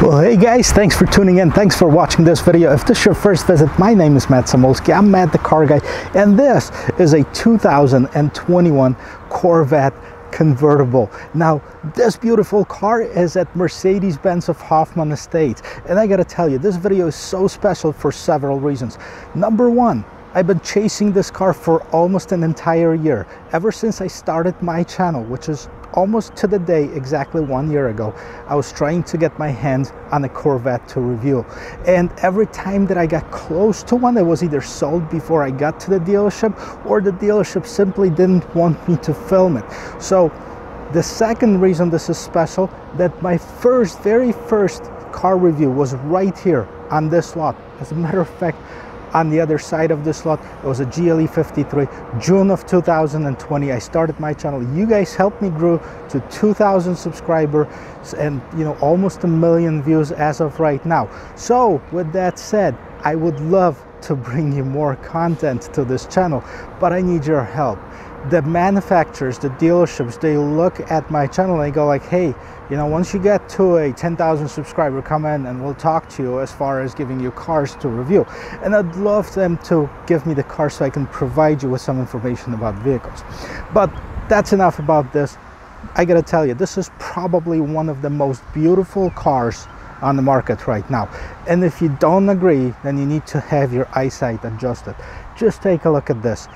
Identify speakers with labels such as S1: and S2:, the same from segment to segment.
S1: Well, hey guys, thanks for tuning in. Thanks for watching this video. If this is your first visit, my name is Matt Samolsky. I'm Matt the Car Guy, and this is a 2021 Corvette convertible. Now, this beautiful car is at Mercedes-Benz of Hoffman Estates. And I gotta tell you, this video is so special for several reasons. Number one, I've been chasing this car for almost an entire year, ever since I started my channel, which is almost to the day exactly one year ago. I was trying to get my hands on a corvette to review and every time that i got close to one it was either sold before i got to the dealership or the dealership simply didn't want me to film it. So the second reason this is special that my first very first car review was right here on this lot. As a matter of fact on the other side of this lot. It was a gle 53 june of 2020 i started my channel. You guys helped me grow to 2000 subscribers and you know almost a million views as of right now. So with that said i would love to bring you more content to this channel but i need your help the manufacturers, the dealerships, they look at my channel and they go like, hey, you know, once you get to a 10,000 subscriber, come in and we'll talk to you as far as giving you cars to review. And I'd love them to give me the car so I can provide you with some information about vehicles. But that's enough about this. I gotta tell you, this is probably one of the most beautiful cars on the market right now. And if you don't agree, then you need to have your eyesight adjusted. Just take a look at this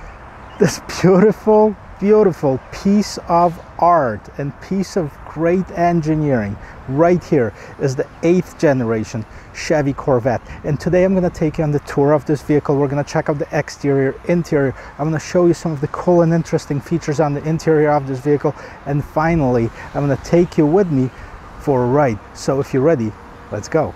S1: this beautiful, beautiful piece of art and piece of great engineering right here is the eighth generation Chevy Corvette. And today I'm going to take you on the tour of this vehicle. We're going to check out the exterior, interior. I'm going to show you some of the cool and interesting features on the interior of this vehicle. And finally, I'm going to take you with me for a ride. So if you're ready, let's go.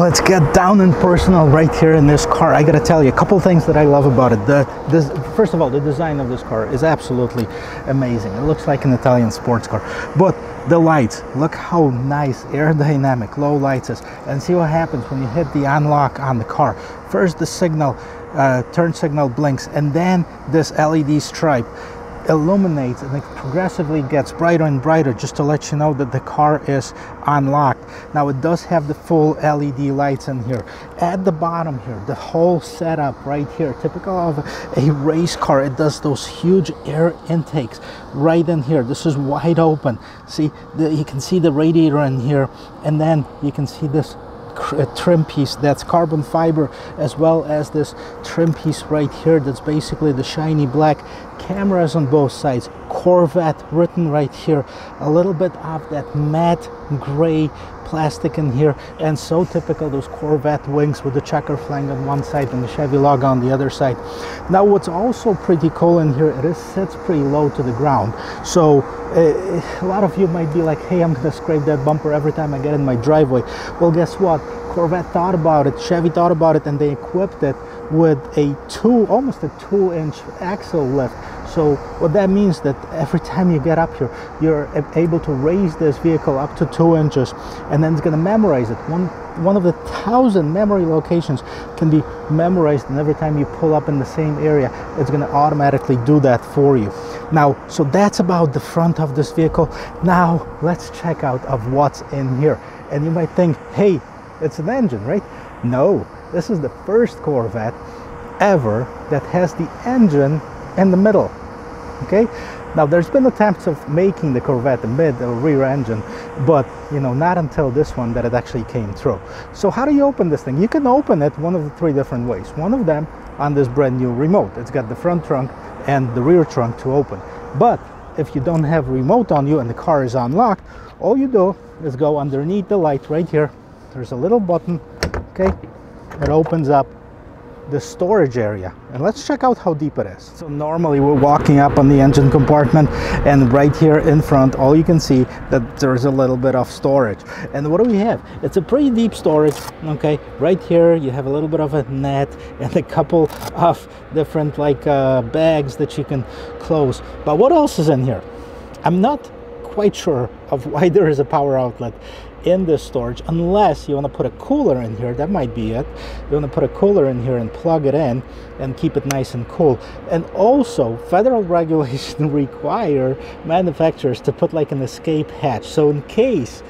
S1: Let's get down and personal right here in this car. I gotta tell you a couple things that I love about it. The, this, first of all, the design of this car is absolutely amazing. It looks like an Italian sports car. But the lights, look how nice, aerodynamic, low lights is. And see what happens when you hit the unlock on the car. First, the signal, uh, turn signal blinks, and then this LED stripe illuminates and it progressively gets brighter and brighter just to let you know that the car is unlocked. Now it does have the full LED lights in here. At the bottom here, the whole setup right here, typical of a race car, it does those huge air intakes right in here. This is wide open. See, the, you can see the radiator in here and then you can see this uh, trim piece that's carbon fiber as well as this trim piece right here that's basically the shiny black cameras on both sides, Corvette written right here, a little bit of that matte gray plastic in here and so typical those Corvette wings with the checker flank on one side and the Chevy logo on the other side. Now what's also pretty cool in here, it is sits pretty low to the ground. So uh, a lot of you might be like, hey, I'm gonna scrape that bumper every time I get in my driveway. Well, guess what? Corvette thought about it, Chevy thought about it, and they equipped it with a two, almost a two inch axle lift so what that means that every time you get up here, you're able to raise this vehicle up to two inches and then it's going to memorize it. One, one of the thousand memory locations can be memorized and every time you pull up in the same area, it's going to automatically do that for you. Now, so that's about the front of this vehicle. Now let's check out of what's in here. And you might think, hey, it's an engine, right? No, this is the first Corvette ever that has the engine in the middle okay? Now there's been attempts of making the Corvette a mid or rear engine but you know not until this one that it actually came through. So how do you open this thing? You can open it one of the three different ways. One of them on this brand new remote. It's got the front trunk and the rear trunk to open. But if you don't have remote on you and the car is unlocked all you do is go underneath the light right here. There's a little button okay? It opens up the storage area. And let's check out how deep it is. So normally we're walking up on the engine compartment and right here in front all you can see that there's a little bit of storage. And what do we have? It's a pretty deep storage okay? Right here you have a little bit of a net and a couple of different like uh, bags that you can close. But what else is in here? I'm not quite sure of why there is a power outlet in this storage unless you want to put a cooler in here that might be it. You want to put a cooler in here and plug it in and keep it nice and cool. And also federal regulation require manufacturers to put like an escape hatch. So in case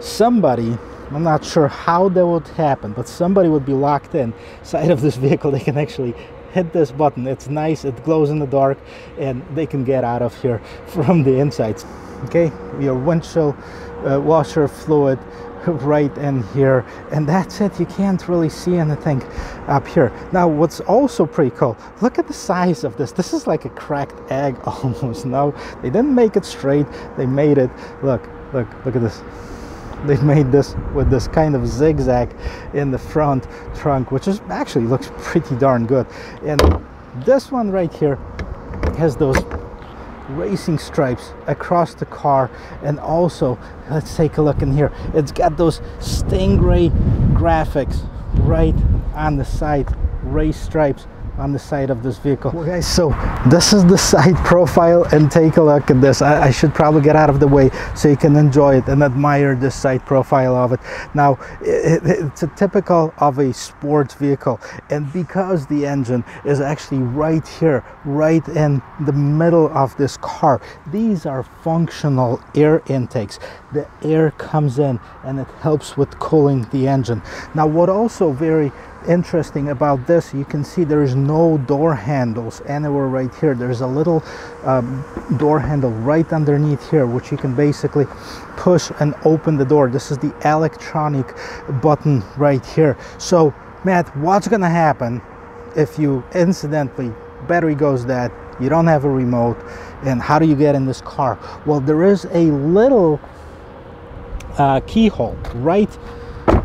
S1: somebody I'm not sure how that would happen but somebody would be locked in side of this vehicle they can actually hit this button. It's nice it glows in the dark and they can get out of here from the insides. Okay your windshield uh, washer fluid right in here. And that's it. You can't really see anything up here. Now what's also pretty cool look at the size of this. This is like a cracked egg almost no? They didn't make it straight. They made it look look look at this. They made this with this kind of zigzag in the front trunk which is actually looks pretty darn good. And this one right here has those racing stripes across the car. And also let's take a look in here. It's got those stingray graphics right on the side race stripes on the side of this vehicle. Well, guys, so this is the side profile and take a look at this. I, I, should probably get out of the way so you can enjoy it and admire this side profile of it. Now, it, it's a typical of a sports vehicle and because the engine is actually right here, right in the middle of this car, these are functional air intakes. The air comes in and it helps with cooling the engine. Now, what also very interesting about this you can see there is no door handles anywhere right here. There's a little um, door handle right underneath here which you can basically push and open the door. This is the electronic button right here. So Matt what's gonna happen if you incidentally battery goes dead you don't have a remote and how do you get in this car? Well there is a little uh, keyhole right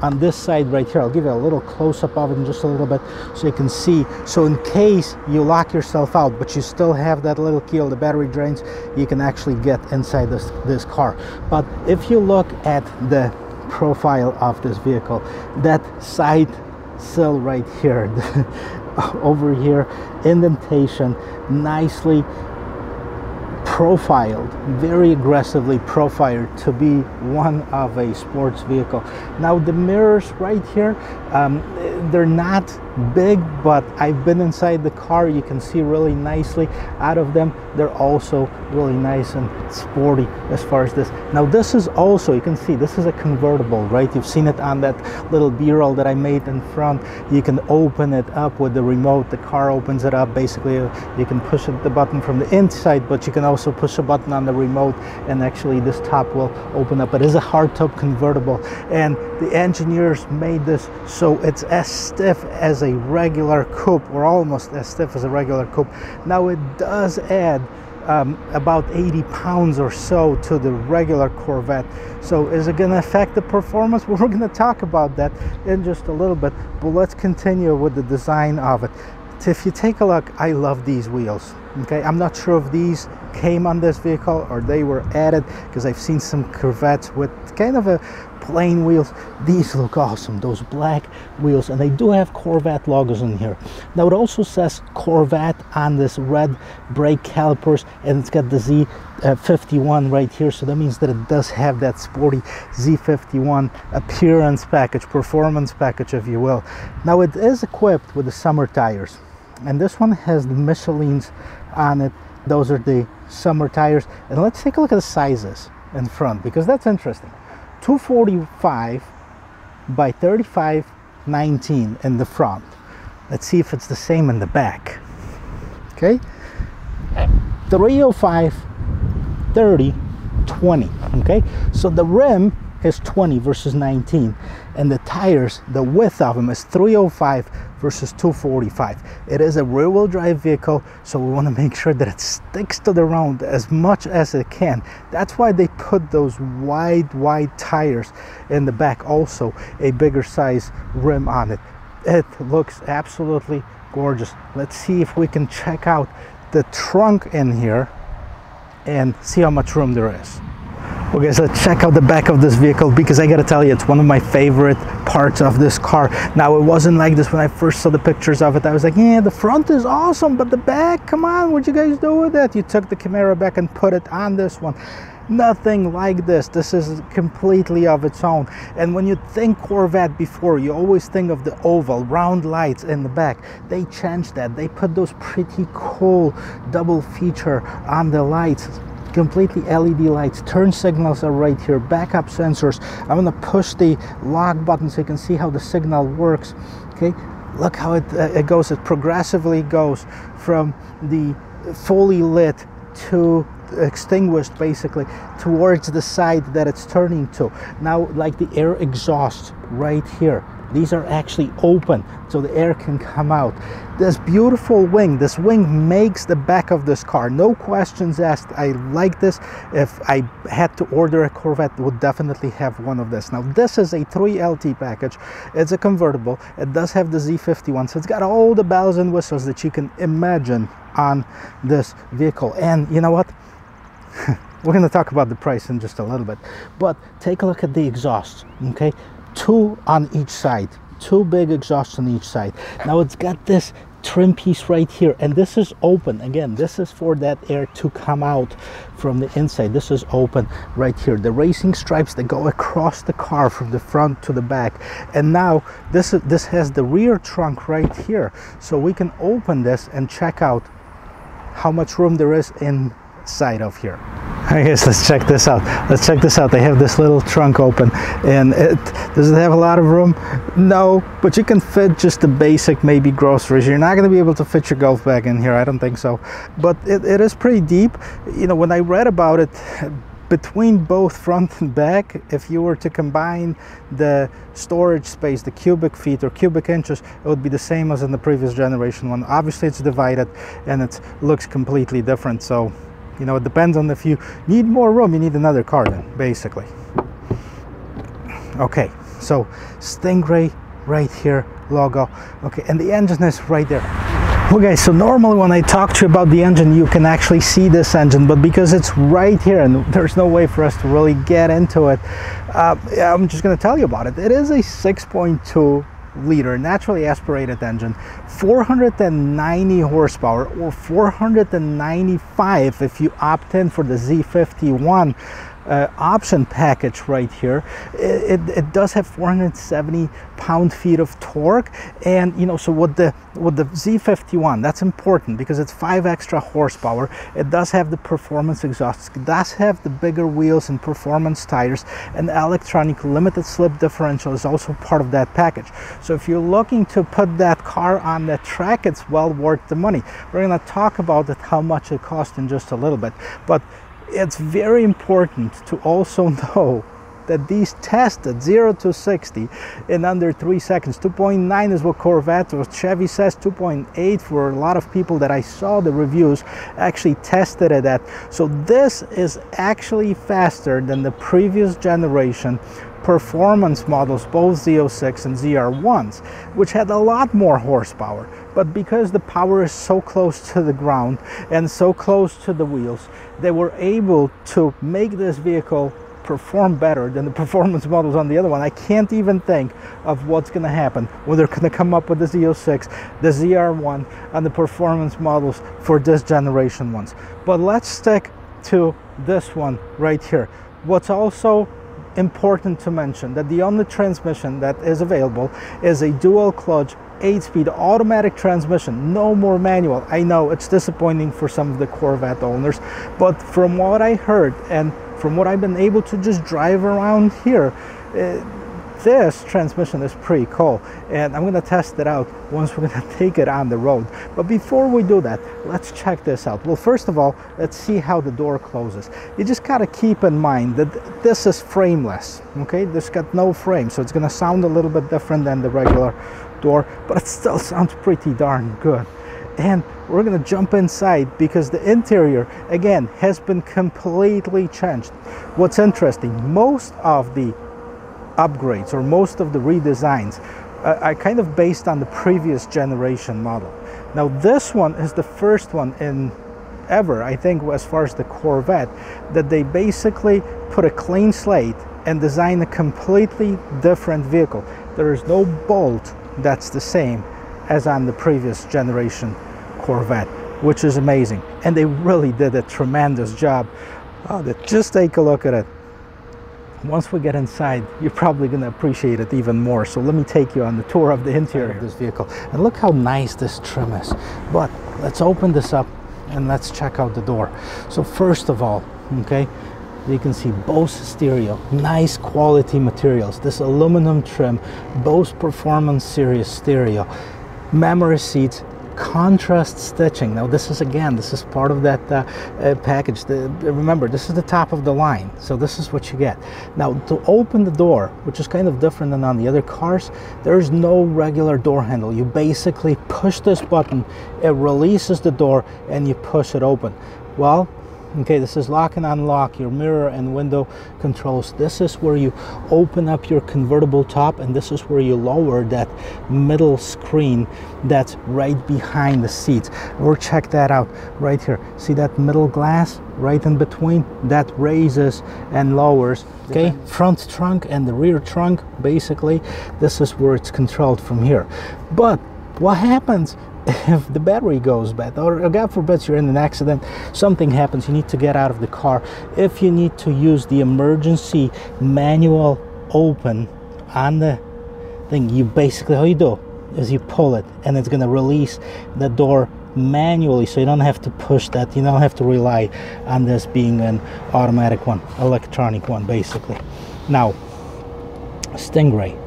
S1: on this side right here. I'll give you a little close-up of it in just a little bit so you can see. So in case you lock yourself out but you still have that little key the battery drains you can actually get inside this this car. But if you look at the profile of this vehicle that side sill right here over here indentation nicely profiled, very aggressively profiled to be one of a sports vehicle. Now the mirrors right here, um, they're not big, but I've been inside the car. You can see really nicely out of them. They're also really nice and sporty as far as this. Now this is also, you can see this is a convertible, right? You've seen it on that little b-roll that I made in front. You can open it up with the remote. The car opens it up. Basically, uh, you can push the button from the inside, but you can also push a button on the remote and actually this top will open up. It is a hardtop convertible and the engineers made this so it's as stiff as a regular coupe or almost as stiff as a regular coupe. Now it does add um, about 80 pounds or so to the regular Corvette. So is it going to affect the performance? Well, we're going to talk about that in just a little bit, but let's continue with the design of it. If you take a look, I love these wheels. Okay, I'm not sure if these came on this vehicle or they were added because I've seen some Corvettes with kind of a plain wheels. These look awesome those black wheels and they do have corvette logos in here. Now it also says corvette on this red brake calipers and it's got the z uh, 51 right here so that means that it does have that sporty z51 appearance package performance package if you will. Now it is equipped with the summer tires and this one has the michelins on it. Those are the summer tires and let's take a look at the sizes in front because that's interesting 245 by 35 19 in the front. Let's see if it's the same in the back. Okay? 305 30 20 okay? So the rim is 20 versus 19 and the tires the width of them is 305 versus 245 it is a rear wheel drive vehicle so we want to make sure that it sticks to the road as much as it can. That's why they put those wide wide tires in the back also a bigger size rim on it. It looks absolutely gorgeous. Let's see if we can check out the trunk in here and see how much room there is Okay, so let's check out the back of this vehicle because I gotta tell you, it's one of my favorite parts of this car. Now, it wasn't like this when I first saw the pictures of it. I was like, yeah, the front is awesome, but the back, come on, what'd you guys do with it? You took the Camaro back and put it on this one. Nothing like this. This is completely of its own. And when you think Corvette before, you always think of the oval, round lights in the back. They changed that. They put those pretty cool double feature on the lights completely LED lights, turn signals are right here, backup sensors. I'm gonna push the lock button so you can see how the signal works. Okay, look how it, uh, it goes. It progressively goes from the fully lit to extinguished basically towards the side that it's turning to. Now like the air exhaust right here these are actually open so the air can come out. This beautiful wing this wing makes the back of this car. No questions asked. I like this. If i had to order a corvette would definitely have one of this. Now this is a 3lt package. It's a convertible. It does have the z51 so it's got all the bells and whistles that you can imagine on this vehicle. And you know what? We're going to talk about the price in just a little bit. But take a look at the exhaust okay two on each side two big exhausts on each side. Now it's got this trim piece right here and this is open. Again this is for that air to come out from the inside. This is open right here. The racing stripes that go across the car from the front to the back. And now this is this has the rear trunk right here. So we can open this and check out how much room there is inside of here I guess let's check this out. Let's check this out. They have this little trunk open and it does it have a lot of room? No, but you can fit just the basic maybe groceries. You're not going to be able to fit your golf bag in here. I don't think so. But it, it is pretty deep. You know, when I read about it, between both front and back if you were to combine the storage space the cubic feet or cubic inches it would be the same as in the previous generation one obviously it's divided and it looks completely different so you know, it depends on if you need more room, you need another car then, basically. Okay, so Stingray right here, logo. Okay, and the engine is right there. Okay, so normally when I talk to you about the engine, you can actually see this engine, but because it's right here and there's no way for us to really get into it, uh, I'm just gonna tell you about it. It is a 6.2 liter naturally aspirated engine 490 horsepower or 495 if you opt in for the Z51 uh, option package right here. It, it, it, does have 470 pound feet of torque and you know so with the with the Z51 that's important because it's five extra horsepower. It does have the performance exhaust. It does have the bigger wheels and performance tires. And electronic limited slip differential is also part of that package. So if you're looking to put that car on the track it's well worth the money. We're going to talk about it how much it costs in just a little bit. But it's very important to also know that these tested 0 to 60 in under 3 seconds. 2.9 is what Corvette or Chevy says 2.8 for a lot of people that I saw the reviews actually tested it at. So this is actually faster than the previous generation performance models, both Z06 and ZR1s, which had a lot more horsepower. But because the power is so close to the ground and so close to the wheels, they were able to make this vehicle perform better than the performance models on the other one. I can't even think of what's going to happen when they're going to come up with the Z06, the ZR1, and the performance models for this generation ones. But let's stick to this one right here. What's also important to mention that the only transmission that is available is a dual clutch 8-speed automatic transmission, no more manual. I know it's disappointing for some of the Corvette owners, but from what I heard and from what I've been able to just drive around here, uh, this transmission is pretty cool and I'm gonna test it out once we're gonna take it on the road. But before we do that let's check this out. Well first of all let's see how the door closes. You just gotta keep in mind that this is frameless okay? This got no frame so it's gonna sound a little bit different than the regular door but it still sounds pretty darn good. And we're gonna jump inside because the interior again has been completely changed. What's interesting most of the upgrades or most of the redesigns are kind of based on the previous generation model. Now this one is the first one in ever, I think, as far as the Corvette, that they basically put a clean slate and design a completely different vehicle. There is no bolt that's the same as on the previous generation Corvette, which is amazing. And they really did a tremendous job. Oh, just take a look at it once we get inside, you're probably going to appreciate it even more. So let me take you on the tour of the interior of this vehicle. And look how nice this trim is. But let's open this up and let's check out the door. So first of all, okay, you can see Bose stereo, nice quality materials. This aluminum trim, Bose Performance Series stereo, memory seats, contrast stitching. Now this is again, this is part of that uh, uh, package. The, remember, this is the top of the line, so this is what you get. Now to open the door, which is kind of different than on the other cars, there's no regular door handle. You basically push this button, it releases the door, and you push it open. Well, okay this is lock and unlock your mirror and window controls. This is where you open up your convertible top and this is where you lower that middle screen that's right behind the seats or check that out right here. See that middle glass right in between? That raises and lowers. Okay. front trunk and the rear trunk basically. This is where it's controlled from here. But what happens if the battery goes bad or God forbid you're in an accident something happens you need to get out of the car. If you need to use the emergency manual open on the thing you basically how you do is you pull it and it's going to release the door manually so you don't have to push that you don't have to rely on this being an automatic one electronic one basically. Now stingray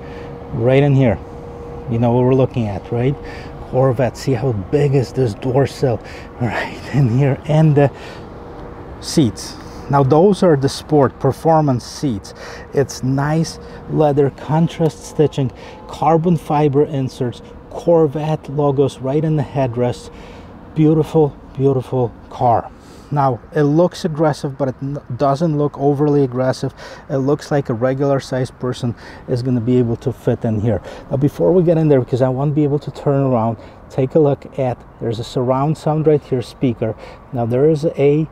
S1: right in here. You know what we're looking at right Corvette. See how big is this door sill right in here and the seats. Now those are the sport performance seats. It's nice leather contrast stitching, carbon fiber inserts, Corvette logos right in the headrest. Beautiful, beautiful car. Now, it looks aggressive, but it doesn't look overly aggressive. It looks like a regular sized person is going to be able to fit in here. Now, before we get in there, because I want to be able to turn around, take a look at, there's a surround sound right here speaker. Now, there is a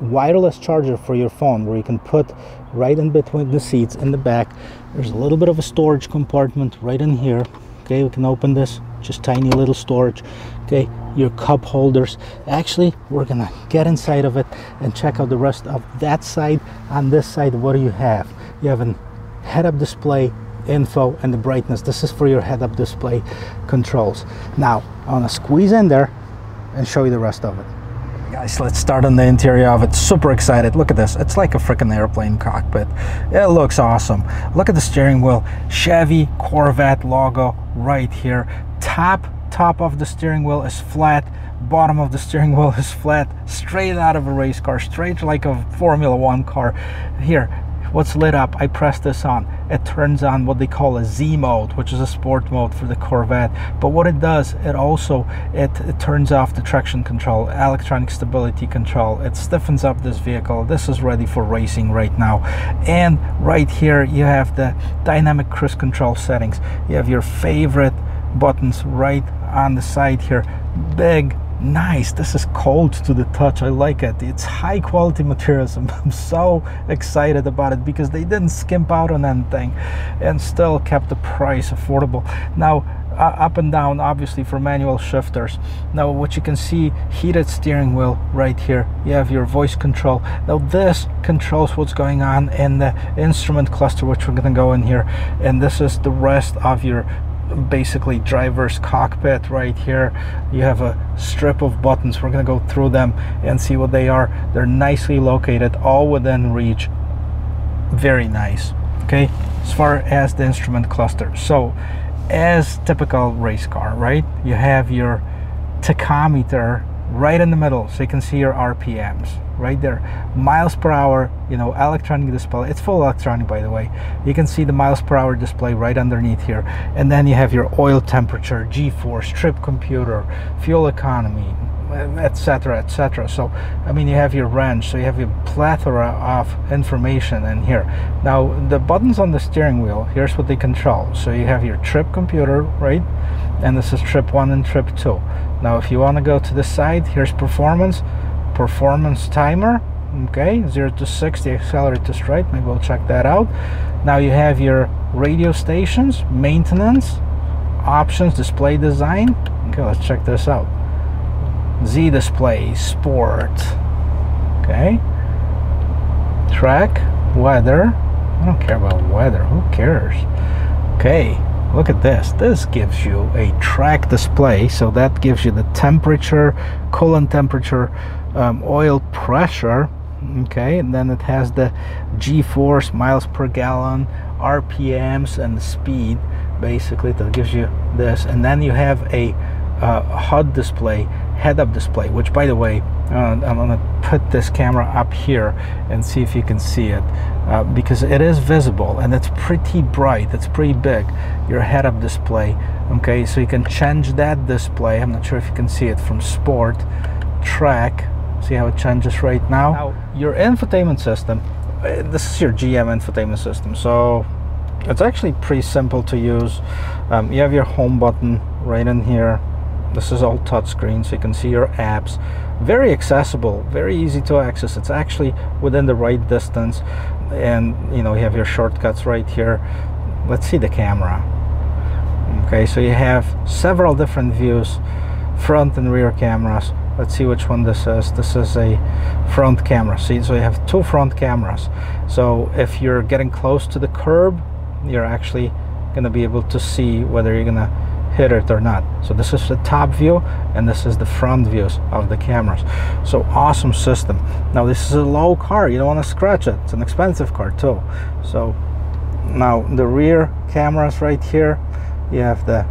S1: wireless charger for your phone where you can put right in between the seats in the back. There's a little bit of a storage compartment right in here. Okay, we can open this, just tiny little storage. Okay, your cup holders. Actually we're gonna get inside of it and check out the rest of that side on this side what do you have? You have an head-up display info and the brightness. This is for your head-up display controls. Now i want to squeeze in there and show you the rest of it. Guys let's start on the interior of it. Super excited. Look at this. It's like a freaking airplane cockpit. It looks awesome. Look at the steering wheel. Chevy corvette logo right here. Top top of the steering wheel is flat bottom of the steering wheel is flat straight out of a race car straight like a formula one car. Here what's lit up? I press this on. It turns on what they call a Z mode which is a sport mode for the Corvette. But what it does it also it, it turns off the traction control electronic stability control. It stiffens up this vehicle. This is ready for racing right now. And right here you have the dynamic cruise control settings. You have your favorite buttons right on the side here. Big nice. This is cold to the touch. I like it. It's high quality materials. I'm so excited about it because they didn't skimp out on anything and still kept the price affordable. Now uh, up and down obviously for manual shifters. Now what you can see heated steering wheel right here. You have your voice control. Now this controls what's going on in the instrument cluster which we're going to go in here. And this is the rest of your basically driver's cockpit right here. You have a strip of buttons. We're going to go through them and see what they are. They're nicely located all within reach. Very nice okay? As far as the instrument cluster. So as typical race car right? You have your tachometer right in the middle so you can see your RPMs right there. Miles per hour you know electronic display. It's full electronic by the way. You can see the miles per hour display right underneath here. And then you have your oil temperature g-force trip computer fuel economy etc etc so i mean you have your range so you have a plethora of information in here. Now the buttons on the steering wheel here's what they control. So you have your trip computer right? And this is trip one and trip two. Now if you want to go to the side here's performance performance timer okay 0 to 60 accelerate to straight maybe we'll check that out. Now you have your radio stations maintenance options display design. Okay let's check this out. Z display sport okay. Track weather I don't care about weather who cares? Okay look at this. This gives you a track display so that gives you the temperature coolant temperature um, oil pressure okay and then it has the g-force miles per gallon rpms and speed basically that gives you this. And then you have a uh, HUD display head-up display which by the way uh, I'm gonna put this camera up here and see if you can see it uh, because it is visible and it's pretty bright. It's pretty big your head-up display okay? So you can change that display. I'm not sure if you can see it from sport track see how it changes right now, now your infotainment system uh, this is your GM infotainment system so it's actually pretty simple to use. Um, you have your home button right in here. This is all touchscreen so you can see your apps. Very accessible very easy to access. It's actually within the right distance. And you know you have your shortcuts right here. Let's see the camera. Okay so you have several different views front and rear cameras let's see which one this is. This is a front camera. See so you have two front cameras. So if you're getting close to the curb you're actually going to be able to see whether you're going to hit it or not. So this is the top view and this is the front views of the cameras. So awesome system. Now this is a low car. You don't want to scratch it. It's an expensive car too. So now the rear cameras right here. You have the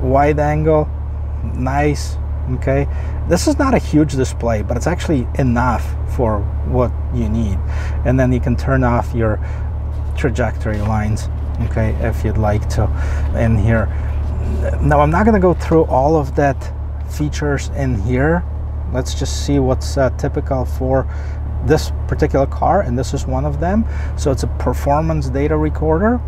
S1: wide angle. Nice okay? This is not a huge display but it's actually enough for what you need. And then you can turn off your trajectory lines okay if you'd like to in here. Now I'm not going to go through all of that features in here. Let's just see what's uh, typical for this particular car and this is one of them. So it's a performance data recorder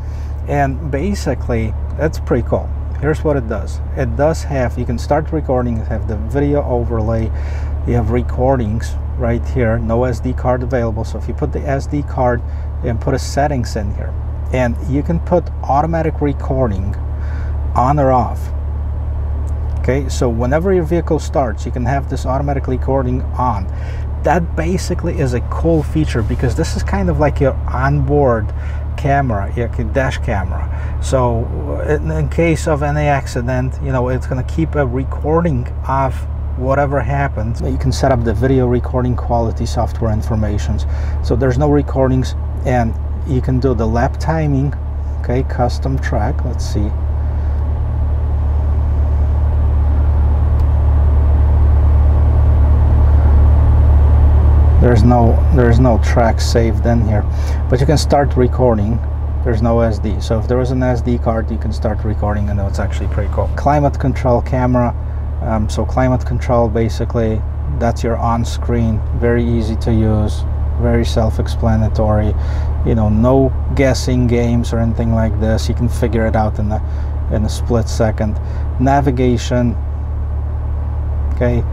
S1: and basically that's pretty cool here's what it does. It does have you can start recording have the video overlay. You have recordings right here no SD card available. So if you put the SD card and put a settings in here and you can put automatic recording on or off. Okay so whenever your vehicle starts you can have this automatic recording on. That basically is a cool feature because this is kind of like your onboard camera your dash camera. So in, in case of any accident you know it's going to keep a recording of whatever happens you can set up the video recording quality software informations. So there's no recordings and you can do the lap timing okay custom track let's see there's no there's no track saved in here. But you can start recording. There's no SD so if there was an SD card you can start recording and it's actually pretty cool. Climate control camera. Um, so climate control basically that's your on-screen. Very easy to use. Very self-explanatory. You know no guessing games or anything like this. You can figure it out in a in a split second. Navigation. Okay.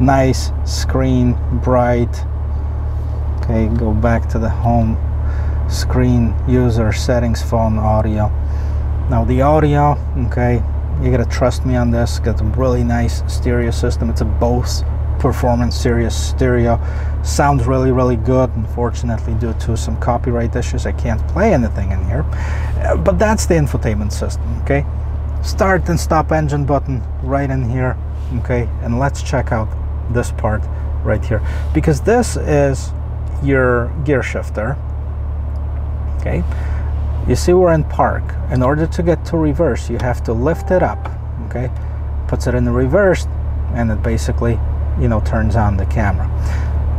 S1: Nice screen bright okay go back to the home screen user settings phone audio. Now the audio okay you gotta trust me on this got a really nice stereo system. It's a Bose performance Series stereo. Sounds really really good. Unfortunately due to some copyright issues I can't play anything in here. Uh, but that's the infotainment system okay? Start and stop engine button right in here okay? And let's check out this part right here. Because this is your gear shifter okay? You see we're in park. In order to get to reverse you have to lift it up okay? Puts it in the reverse and it basically you know turns on the camera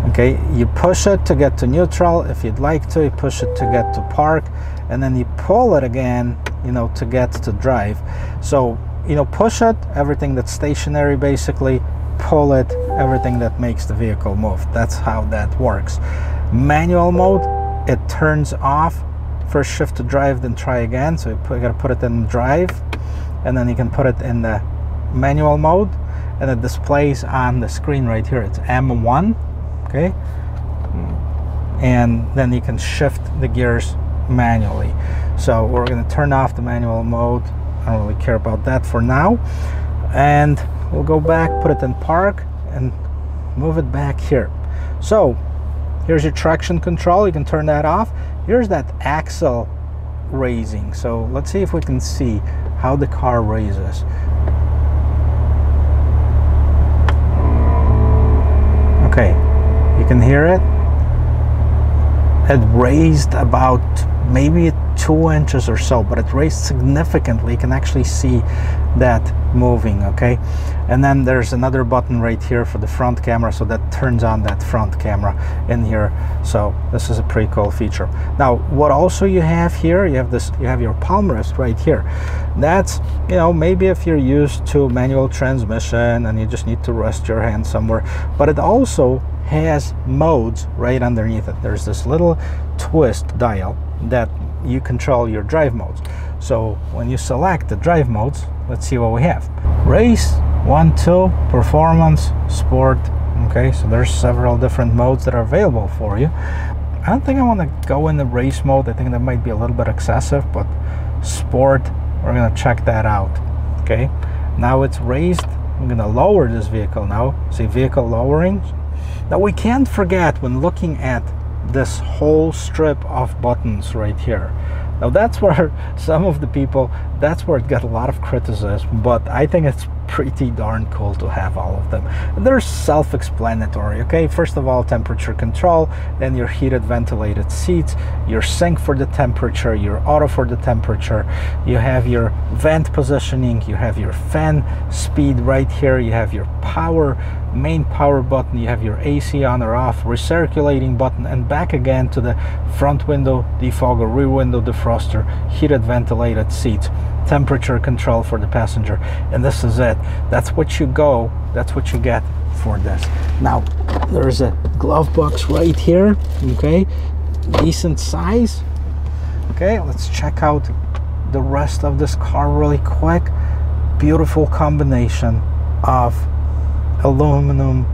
S1: okay? You push it to get to neutral. If you'd like to you push it to get to park and then you pull it again you know to get to drive. So you know push it everything that's stationary basically pull it everything that makes the vehicle move. That's how that works. Manual mode it turns off. First shift to drive then try again. So you, you gotta put it in drive and then you can put it in the manual mode and it displays on the screen right here. It's M1 okay? And then you can shift the gears manually. So we're going to turn off the manual mode. I don't really care about that for now. And we'll go back put it in park and move it back here. So here's your traction control. You can turn that off. Here's that axle raising. So let's see if we can see how the car raises. Okay you can hear it. It raised about maybe two inches or so but it raised significantly you can actually see that moving okay? And then there's another button right here for the front camera so that turns on that front camera in here. So this is a pretty cool feature. Now what also you have here you have this you have your palm rest right here. That's you know maybe if you're used to manual transmission and you just need to rest your hand somewhere but it also has modes right underneath it. There's this little twist dial that you control your drive modes. So when you select the drive modes, let's see what we have. Race, 1, 2, performance, sport. Okay, so there's several different modes that are available for you. I don't think I want to go in the race mode. I think that might be a little bit excessive, but sport, we're going to check that out. Okay, now it's raised. I'm going to lower this vehicle now. See vehicle lowering. Now we can't forget when looking at this whole strip of buttons right here now that's where some of the people that's where it got a lot of criticism but i think it's pretty darn cool to have all of them. they're self-explanatory, okay? First of all, temperature control, then your heated ventilated seats, your sync for the temperature, your auto for the temperature, you have your vent positioning, you have your fan speed right here, you have your power, main power button, you have your AC on or off, recirculating button, and back again to the front window defogger, rear window defroster, heated ventilated seats temperature control for the passenger. And this is it. That's what you go that's what you get for this. Now there's a glove box right here okay? Decent size. Okay let's check out the rest of this car really quick. Beautiful combination of aluminum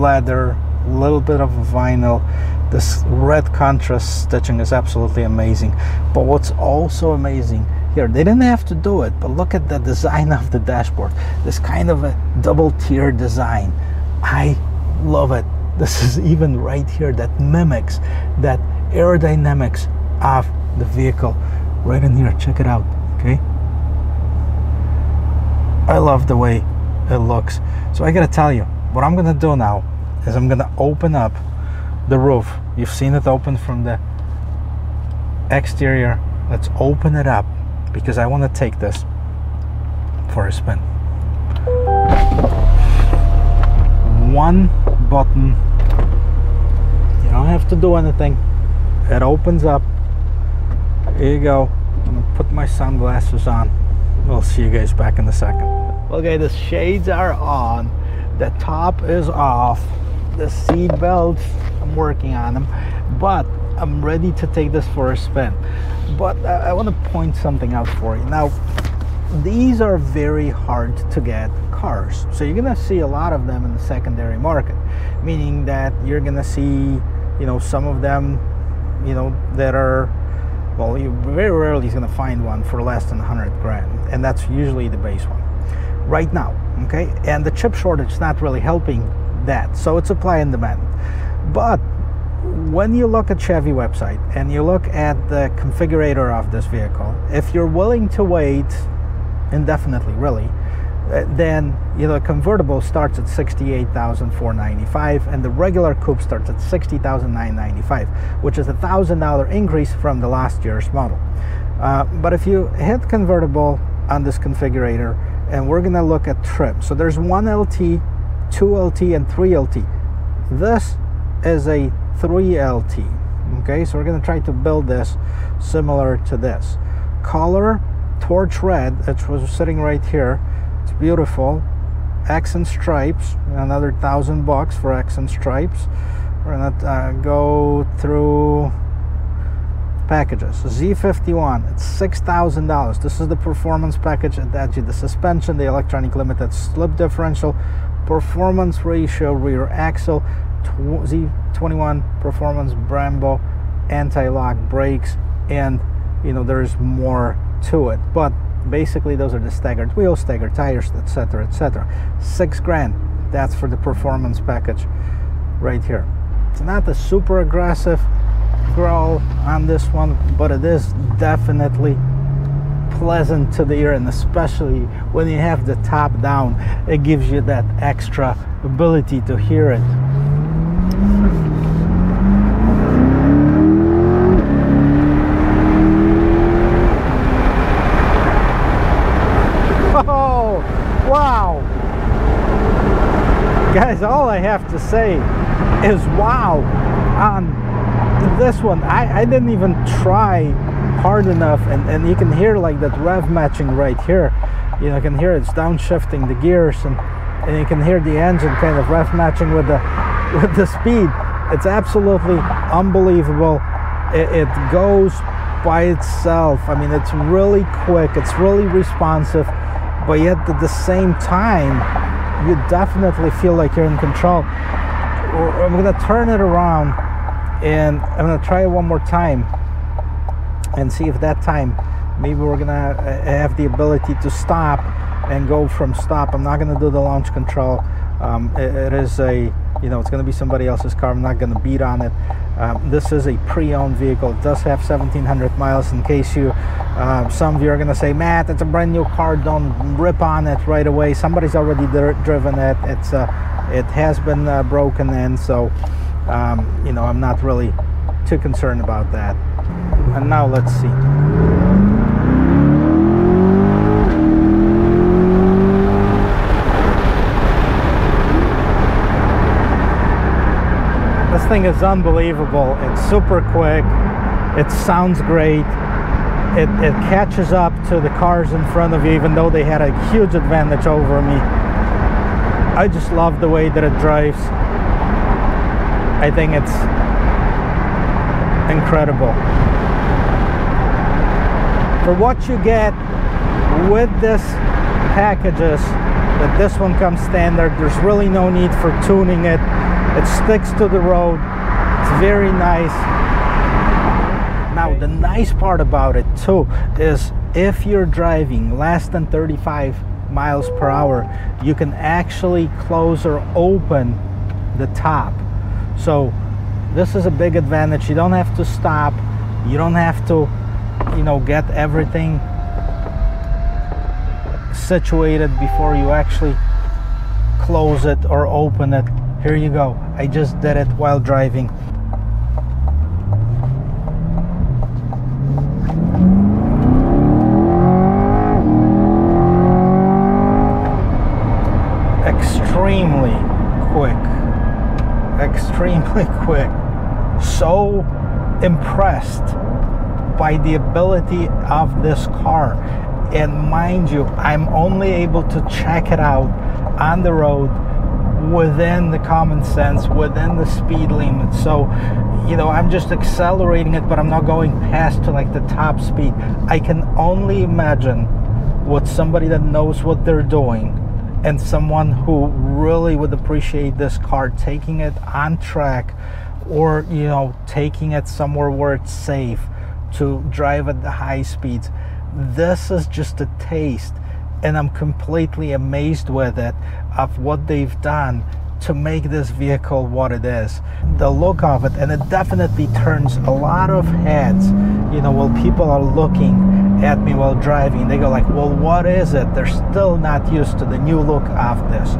S1: leather a little bit of vinyl. This red contrast stitching is absolutely amazing. But what's also amazing here they didn't have to do it but look at the design of the dashboard. This kind of a double tier design. I love it. This is even right here that mimics that aerodynamics of the vehicle. Right in here check it out okay? I love the way it looks. So i gotta tell you what i'm gonna do now is i'm gonna open up the roof. You've seen it open from the exterior. Let's open it up because I want to take this for a spin. One button. You don't have to do anything. It opens up. Here you go. I'm gonna put my sunglasses on we'll see you guys back in a second. Okay the shades are on. The top is off. The seat belts I'm working on them but I'm ready to take this for a spin. But I, I want to point something out for you. Now these are very hard to get cars. So you're gonna see a lot of them in the secondary market meaning that you're gonna see you know some of them you know that are well you very rarely is going to find one for less than 100 grand and that's usually the base one. Right now okay? And the chip shortage is not really helping that so it's supply and demand. But when you look at Chevy website and you look at the configurator of this vehicle if you're willing to wait indefinitely really then you know a convertible starts at 68,495 and the regular coupe starts at 60,995 which is a thousand dollar increase from the last year's model. Uh, but if you hit convertible on this configurator and we're gonna look at trim. So there's one LT 2 LT and 3 LT this is a 3 LT okay? So we're gonna try to build this similar to this. Color torch red which was sitting right here it's beautiful. And stripes, another thousand bucks for and stripes. We're gonna uh, go through packages. Z51, it's $6,000. This is the performance package that you the suspension, the electronic limited slip differential, performance ratio, rear axle, Z21 performance Brembo, anti-lock brakes, and you know there's more to it. But basically those are the staggered wheels staggered tires etc etc six grand that's for the performance package right here. It's not a super aggressive growl on this one but it is definitely pleasant to the ear and especially when you have the top down it gives you that extra ability to hear it guys all I have to say is wow on this one I, I didn't even try hard enough. And, and you can hear like that rev matching right here. You know you can hear it's downshifting the gears and and you can hear the engine kind of rev matching with the with the speed. It's absolutely unbelievable. It, it goes by itself. I mean it's really quick. It's really responsive but yet at the same time you definitely feel like you're in control. I'm gonna turn it around and I'm gonna try it one more time and see if that time maybe we're gonna uh, have the ability to stop and go from stop. I'm not gonna do the launch control. Um, it, it is a you know it's going to be somebody else's car. I'm not going to beat on it. Um, this is a pre-owned vehicle. It does have 1700 miles in case you uh, some of you are going to say matt it's a brand new car. Don't rip on it right away. Somebody's already driven it. It's uh, it has been uh, broken in. So um, you know i'm not really too concerned about that. And now let's see thing is unbelievable. It's super quick. It sounds great. It, it catches up to the cars in front of you, even though they had a huge advantage over me. I just love the way that it drives. I think it's incredible. For what you get with this packages, that this one comes standard, there's really no need for tuning it it sticks to the road. It's very nice. Now the nice part about it too is if you're driving less than 35 miles per hour you can actually close or open the top. So this is a big advantage. You don't have to stop. You don't have to you know get everything situated before you actually close it or open it here you go. I just did it while driving. Extremely quick. Extremely quick. So impressed by the ability of this car. And mind you, I'm only able to check it out on the road within the common sense, within the speed limit. So, you know, I'm just accelerating it, but I'm not going past to like the top speed. I can only imagine what somebody that knows what they're doing and someone who really would appreciate this car taking it on track or you know taking it somewhere where it's safe to drive at the high speeds this is just a taste and i'm completely amazed with it of what they've done to make this vehicle what it is. The look of it and it definitely turns a lot of heads. You know while people are looking at me while driving they go like well what is it? They're still not used to the new look of this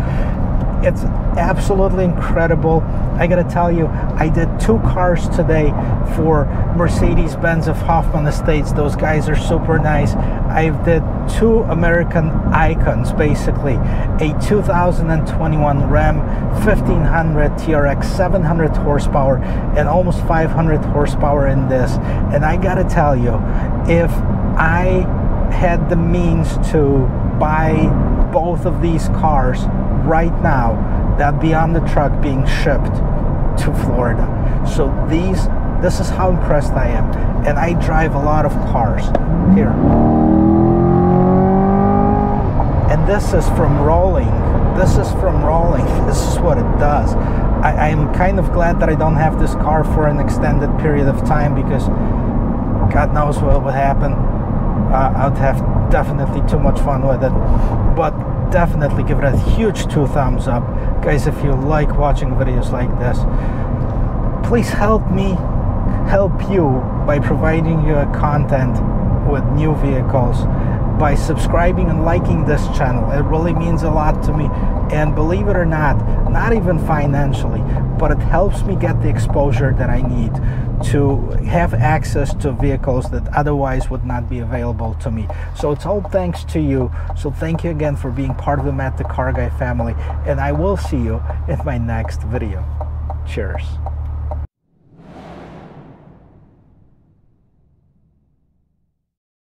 S1: it's absolutely incredible. I gotta tell you, I did two cars today for Mercedes Benz of Hoffman Estates. Those guys are super nice. I did two American icons basically a 2021 Ram 1500 TRX 700 horsepower and almost 500 horsepower in this. And I gotta tell you, if I had the means to buy both of these cars right now that be on the truck being shipped to Florida. So these, this is how impressed I am. And I drive a lot of cars here. And this is from rolling. This is from rolling. This is what it does. I, am kind of glad that I don't have this car for an extended period of time because God knows what would happen. Uh, I'd have definitely too much fun with it. But definitely give it a huge two thumbs up. Guys, if you like watching videos like this, please help me help you by providing your content with new vehicles by subscribing and liking this channel. It really means a lot to me. And believe it or not, not even financially, but it helps me get the exposure that I need to have access to vehicles that otherwise would not be available to me. So it's all thanks to you. So thank you again for being part of the Matt the Car Guy family. And I will see you in my next video. Cheers.